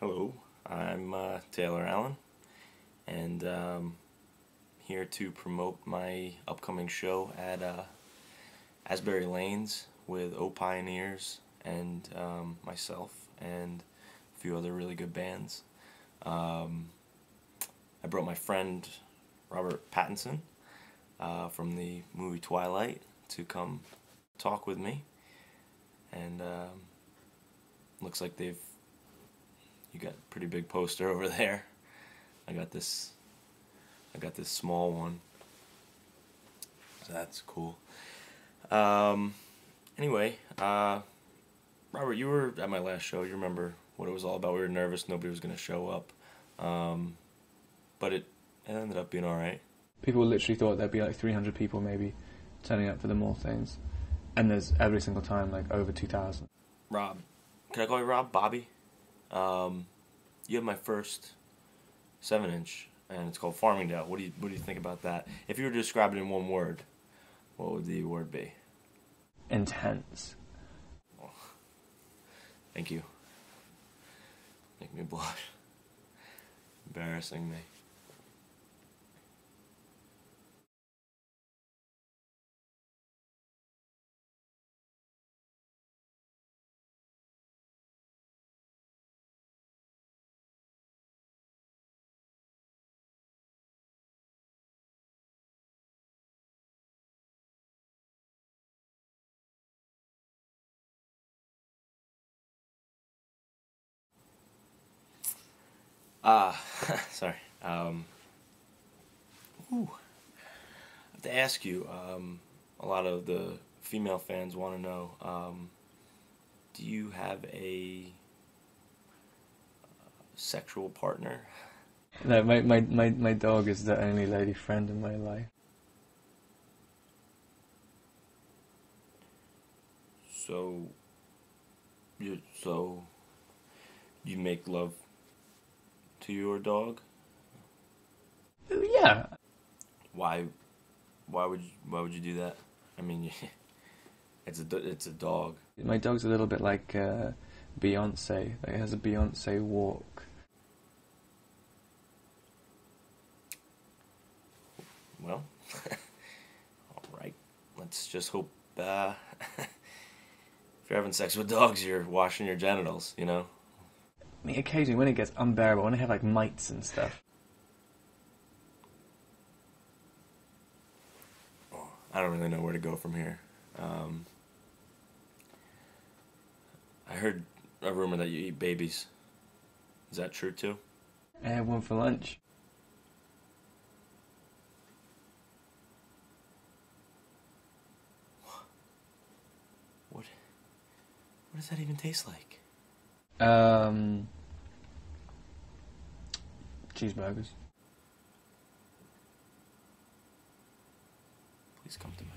Hello, I'm uh, Taylor Allen, and um, here to promote my upcoming show at uh, Asbury Lanes with O Pioneers and um, myself and a few other really good bands. Um, I brought my friend Robert Pattinson uh, from the movie Twilight to come talk with me, and um, looks like they've you got a pretty big poster over there. I got this I got this small one. So that's cool. Um anyway, uh Robert, you were at my last show. You remember what it was all about. We were nervous nobody was going to show up. Um but it, it ended up being all right. People literally thought there'd be like 300 people maybe turning up for the more things. And there's every single time like over 2,000. Rob. Can I call you Rob? Bobby? Um, you have my first seven inch, and it's called Farmingdale. What do you What do you think about that? If you were to describe it in one word, what would the word be? Intense. Thank you. Make me blush. Embarrassing me. Ah, sorry. Um, ooh. I have to ask you. Um, a lot of the female fans want to know. Um, do you have a uh, sexual partner? No, my, my, my, my dog is the only lady friend in my life. So, you so you make love to your dog? Yeah. Why? Why would you, why would you do that? I mean, it's a it's a dog. My dog's a little bit like uh, Beyonce. Like, it has a Beyonce walk. Well, all right. Let's just hope uh, if you're having sex with dogs, you're washing your genitals. You know. I mean, occasionally when it gets unbearable, when I have like mites and stuff. I don't really know where to go from here. Um, I heard a rumor that you eat babies. Is that true too? I had one for lunch. What? What does that even taste like? Um, cheeseburgers. Please come to my